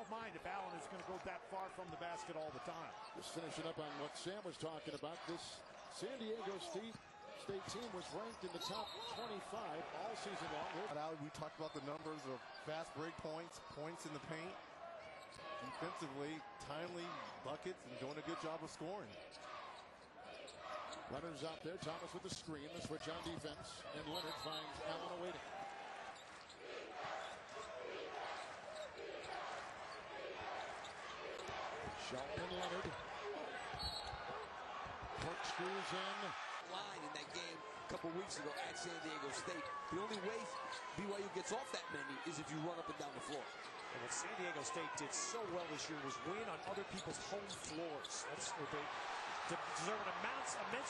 don't mind if Allen is going to go that far from the basket all the time. Just finishing up on what Sam was talking about. This San Diego State State team was ranked in the top 25 all season long. We talked about the numbers of fast break points, points in the paint. Defensively, timely buckets, and doing a good job of scoring. Runners out there. Thomas with the screen. The switch on defense. And Leonard finds Allen awaiting. Shelton and Leonard. Corkscrews in. Line in that game a couple weeks ago at San Diego State. The only way BYU gets off that menu is if you run up and down the floor. And what San Diego State did so well this year was win on other people's home floors. That's what they deserve an immense, immense